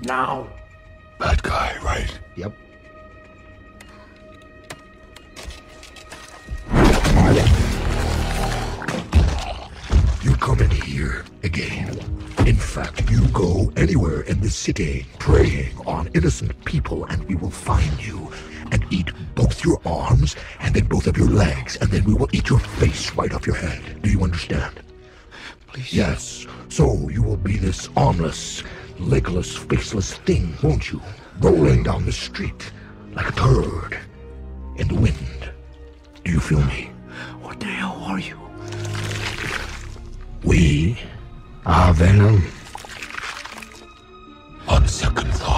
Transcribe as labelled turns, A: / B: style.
A: Now.
B: Bad guy, right?
C: Yep.
B: You come in here again. In fact, you go anywhere in the city preying on innocent people, and we will find you and eat both your arms and then both of your legs, and then we will eat your face right off your head. Do you understand?
C: Please.
B: Yes. So you will be this armless, legless, faceless thing, won't you? Rolling down the street like a turd in the wind. Do you feel me?
C: What the hell are you?
B: We are Venom. On second thought.